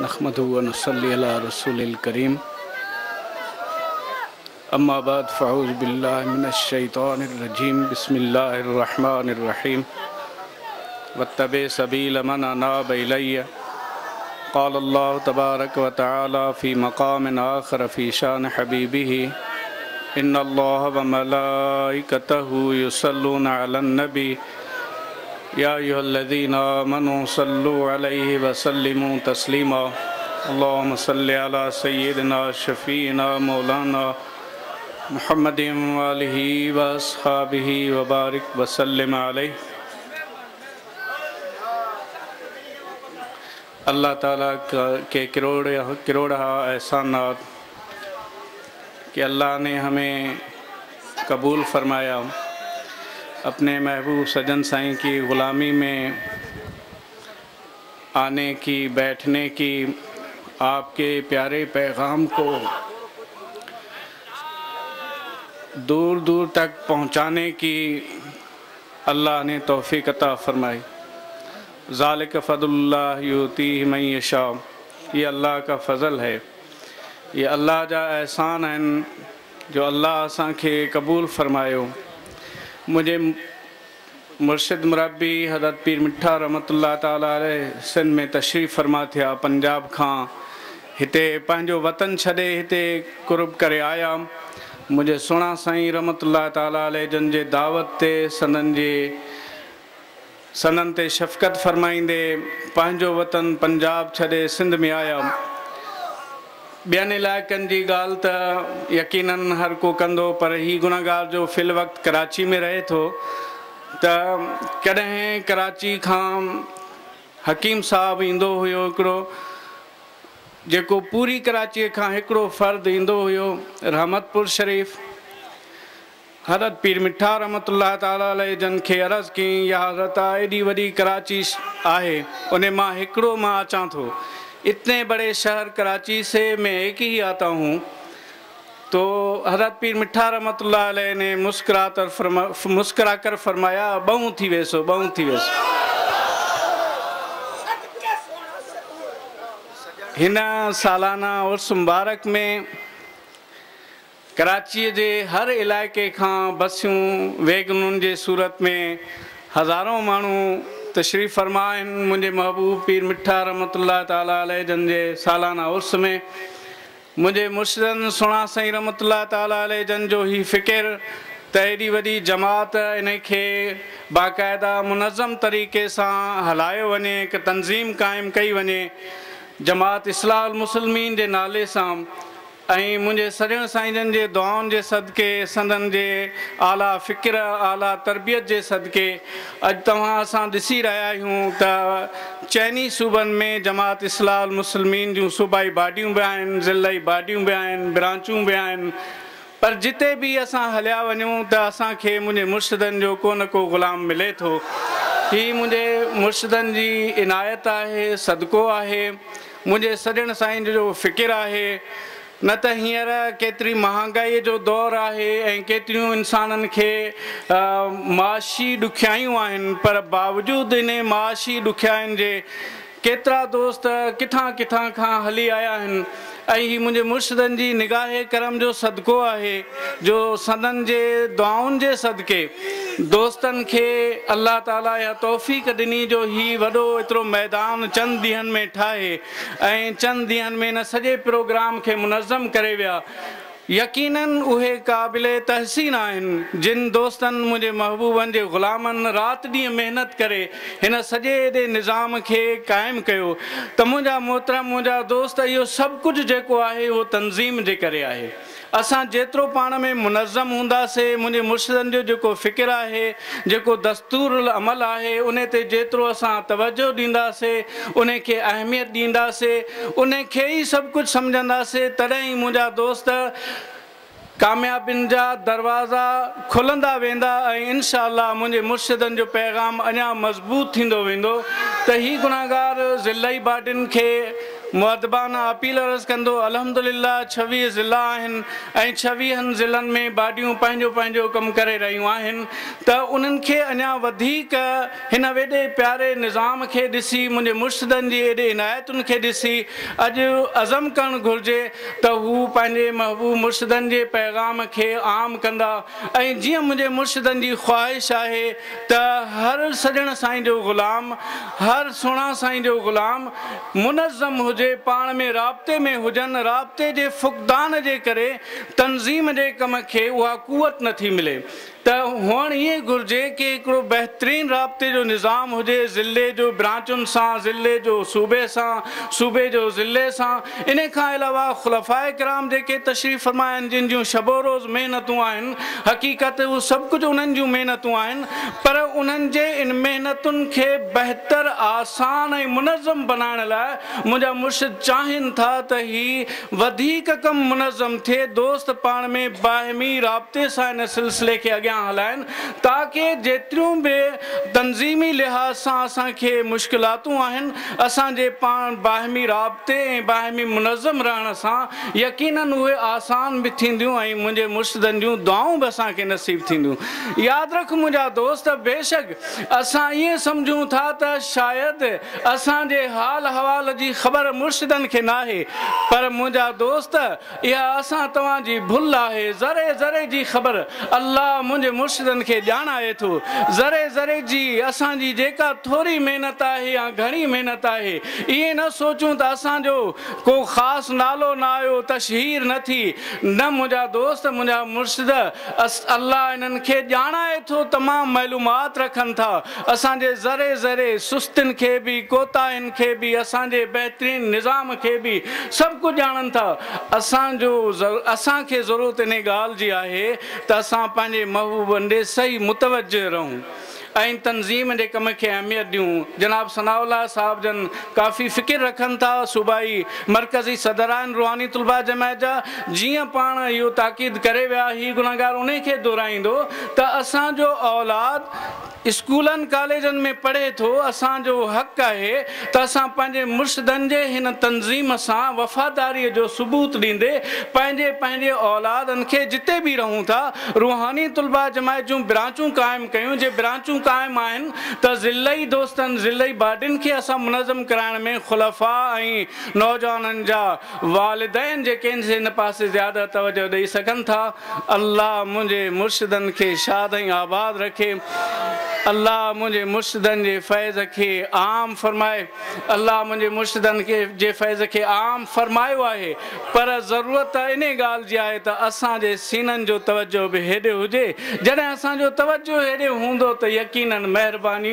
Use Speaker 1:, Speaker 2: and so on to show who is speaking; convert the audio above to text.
Speaker 1: نحمد ونصلی علی رسول الکریم اما بعد فعوذ باللہ من الشیطان الرجیم بسم اللہ الرحمن الرحیم واتبع سبیل من اناب الی قال اللہ تبارک وتعالی فی مقام آخر فی شان حبیبہ ان اللہ وملائکتہ یسلون علی النبی صلو علیہ وسلموا تسلیما اللہم صلی علی سیدنا شفینا مولانا محمد وبارک وسلم علیہ اللہ تعالیٰ کے کروڑ کروڑہ احسانات کہ اللہ نے ہمیں قبول فرمایا اپنے محبوب سجن سائیں کی غلامی میں آنے کی بیٹھنے کی آپ کے پیارے پیغام کو دور دور تک پہنچانے کی اللہ نے توفیق عطا فرمائی ذالک فضل اللہ یوتی من یشا یہ اللہ کا فضل ہے یہ اللہ جا احسان جو اللہ اصا کے قبول فرماؤ मुझे मुर्शिद मुरबी हज़रत पीर मिठा रमत अल्ला सिंध में तशरीफ़ फरमा थे पंजाब का हिते पंहिंजो वतन छे हिते कुर्ब कर आया मुझे सुणा साईं रमतु अल्ला ताले जन जे दावत से सदन के सननि ते शफ़क़त फ़र्माईंदे पंहिंजो वतन पंजाब छे सिंध में आया ॿियनि इलाइक़नि जी ॻाल्हि त यकीननि हर को कंदो पर ही गुणगार जो फिल वक़्तु कराची में रहे थो त कॾहिं कराची खां हकीम साहबु ईंदो हुयो हिकिड़ो जेको पूरी कराचीअ खां हिकिड़ो फ़र्दु ईंदो हुयो रहमतपुर शरीफ़ हरत पीर मिठा रहमत अल जन खे अरज़ु कई या हज़रत आहे एॾी वॾी कराची आहे उन मां हिकिड़ो मां अचां थो इते बड़े शहर कराची से में हिकु ई आता हूं तो مسکرا पीर मिठा रमत تھی फरमाया बऊं थी वियसि हिन सालाना उर्स मुबारक में کراچی जे हर علاقے کھاں बसियूं वेगनुनि जे सूरत में ہزاروں माण्हू तशरीफ़ श्रीफ़ फ़र्मा मुंहिंजे महबूब पीर मिठा रमतल तालि जन जे सालाना उर्स में मुंहिंजे मुर्शरनि सुणा साईं रमत जन जो ई फ़िकिर त हेॾी वॾी जमात इन खे बाक़ाइदा मुनज़म तरीक़े सां हलायो वञे हिकु तंज़ीम क़ाइमु कई वञे जमात इस्लाह मुसलमिन जे नाले सां ऐं मुंहिंजे सॼण साईंजनि जे दुआनि जे सदिक़े संदनि जे आला फ़िक्र आला तरबियत जे सदिक़े अॼु तव्हां असां ॾिसी रहिया आहियूं त चइनि सूबनि में जमात इस्लाल मुस्लिमिन जूं सूबाई बाटियूं बि आहिनि ज़िलई बाटियूं बि आहिनि ब्रांचूं बि आहिनि पर जिते बि असां हलिया वञूं त असांखे मुंहिंजे मुर्शदनि जो को न को ग़ुलाम मिले थो हीअ मुंहिंजे मुर्शदनि जी इनायत आहे सदिको आहे मुंहिंजे सॼणु साईं जो फ़िकिर आहे न त हींअर केतिरी महांगाईअ जो दौरु आहे ऐं केतिरियूं इंसाननि खे माशी ॾुखियायूं आहिनि पर बावजूदि इन माशी ॾुखियाइनि जे کترا دوست کتاں کتان کا ہلی آیا ان مجھے مرشد کی نگاہ کرم جو سدق ہے جو سدن کے دعاؤں کے سدقے دوست اللہ تعالیٰ یا توفیق دن جو ودان چند دھین میں ٹھائے اور چند دھین میں سجے پروگرام کے منظم کرے وایا یقیناً اوہے قابل تحسین جن دوستن مجھے محبوبن جے غلامن رات ڈی محنت کر سجے ادے نظام کے قائم کیا تو مجھے محترم دوست یہ سب کچھ جو تنظیم کے کران جتر پڑ میں منظم ہوں سی مجھے مرشد فکر ہے جو دستور عمل ہے انتروس توجہ دے ان اہمیت ڈیدے ہی سب کچھ سمجھے تھی مجھے دوست कामयाबियुनि जा दरवाज़ा खुलंदा वेंदा ऐं इनशाला मुंहिंजे मुर्शिदनि जो पैगाम अञा मज़बूत थींदो वेंदो त ही गुनाहगार ज़िलाई बाटियुनि खे मदबाना अपील अर्ज़ कह अलहमदिल्ला छवी ज़िला आहिनि ऐं छवीहनि ज़िलनि में ॿाडियूं पैं पैं कम कर रही आहिनि त उन्हनि खे अञा प्यारे निज़ाम के ऐसी मुझे मुर्शदन की एडे इनायत के ऐसी अज अज़म कर घुर्जे तो हू पंहिंजे महबूब मुर्शदन के पैगाम के आम कंदा ऐं मुझे मुर्शदन की ख़्वाहिश है त हर सजण साई जो ग़ुलाम हर सुणा साई जो ग़ुलाम मुनज़म हो हुजे पाण में राब्ते में हुजनि राब्ते जे फुकदान जे करे तंज़ीम जे कम खे उहा कुवत नथी मिले تو ہو گرجی کہ ایکڑو بہترین رابطے جو نظام ہوج ضلعے جو برانچن سا ضلعے سوبے سے سوبے جو ضلعے ان خلفائے کرام جے تشریف فرما جن یوں شب و روز محنتوں حقیقت سب کچھ ان محنتوں پر ان محنت کے بہتر آسان منظم بنائیں لائب مرشد چاہن تھا تو یہ کم منظم تھے دوست پان میں باہمی رابطے سے ان سلسلے کے اگیاں जेतिरियूं बि लिहाज़ सां मुश्किलातूं आहिनि असांजे राबते मुनज़म रहण सां यकीन आसान बि थींदियूं ऐं मुंहिंजे मुर्शिदनि जूं दुआऊं बि नसीब थींदियूं यादि रख मुंहिंजा दोस्त बेशक असां ईअं सम्झूं था त असांजे हाल हवाल जी ख़बर मुर्शिदनि खे न पर मुंहिंजा दोस्त इहा असां तव्हांजी भुल आहे ज़रे ज़रे जी ख़बर अलाही मुर्शदनि खे ॼाणाए थो ज़रे ज़रे जी असांजी जेका थोरी महिनत आहे या घणी महिनत आहे ईअं न सोचूं त असांजो को ख़ासि नालो न आयो तशहीर न थी न मुंहिंजा दोस्त मुंहिंजा मुर्शिद अल अलाह इन्हनि खे ॼाणाए थो तमामु मलूमात रखनि था असांजे ज़रे ज़रे सुस्तियुनि खे बि कोताहियुनि खे बि असांजे बहितरीनु निज़ाम खे बि सभु कुझु ॼाणनि था असांजो असांखे ज़रूरत इन ॻाल्हि जी आहे त असां पंहिंजे महीने वॾे सही मुतवज रहूं ऐं तनज़ीम जे कम खे अहमियत ॾियूं जनाब सनाउला साहब जन काफ़ी फ़िकिर रखनि था सूबाई मरकज़ी सदर आहिनि रुहानी तुलबा जमायत जा जीअं पाण इहो ताक़ीद करे विया हीउ गुणगार उन खे दोहिराईंदो त असांजो औलाद स्कूलनि कॉलेजनि में पढ़े थो असांजो हक़ आहे त असां पंहिंजे मुर्शदनि जे हिन तनज़ीम सां वफ़ादारीअ जो सबूत ॾींदे पंहिंजे पंहिंजे औलादनि खे जिते बि रहूं था रुहानी तुलबा जमायत जूं ब्रांचूं क़ाइमु कयूं जे ब्रांचूं क़ाइमु आहिनि त ज़िली दोस्तनि ज़िली ॿाॾियुनि खे असां मुनज़म कराइण में ख़ुलफ़ा ऐं नौजवाननि जा वालिदन जेके आहिनि हिन पासे ज़्यादा तवजो ॾेई सघनि था अल्ला मुंहिंजे मुर्शदनि खे शाद ऐं आबाद रखे अलाह मुंहिंजे मुर्शिदनि जे फैज़ खे आम फ़रमाए अलाह मुंहिंजे मुर्शिदनि खे जे फैज़ खे आम फ़रमायो आहे पर ज़रूरत इन ॻाल्हि जी आहे त असांजे सीननि जो तवजो बि हेॾे हुजे जॾहिं असांजो तवजो हेॾे हूंदो त यकीन महिरबानी